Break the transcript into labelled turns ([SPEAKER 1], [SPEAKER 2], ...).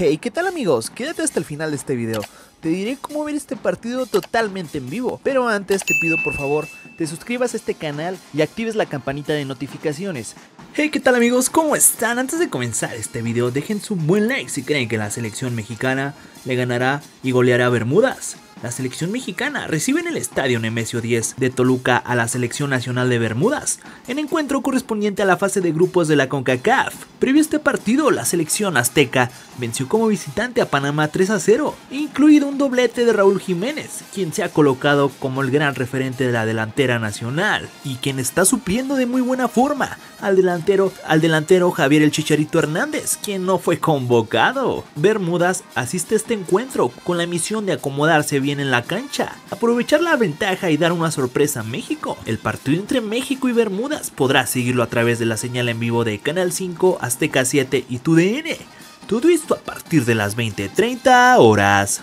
[SPEAKER 1] Hey, ¿qué tal amigos? Quédate hasta el final de este video. Te diré cómo ver este partido totalmente en vivo. Pero antes te pido por favor, te suscribas a este canal y actives la campanita de notificaciones. Hey, ¿qué tal amigos? ¿Cómo están? Antes de comenzar este video, dejen su buen like si creen que la selección mexicana le ganará y goleará a Bermudas. La selección mexicana recibe en el estadio Nemesio 10 de Toluca a la selección nacional de Bermudas, en encuentro correspondiente a la fase de grupos de la CONCACAF. Previo a este partido, la selección azteca venció como visitante a Panamá 3 a 0, incluido un doblete de Raúl Jiménez, quien se ha colocado como el gran referente de la delantera nacional y quien está supliendo de muy buena forma al delantero, al delantero Javier el Chicharito Hernández, quien no fue convocado. Bermudas asiste a este encuentro con la misión de acomodarse bien en la cancha, aprovechar la ventaja y dar una sorpresa a México. El partido entre México y Bermudas podrás seguirlo a través de la señal en vivo de Canal 5, Azteca 7 y TUDN. Todo esto a partir de las 20.30 horas.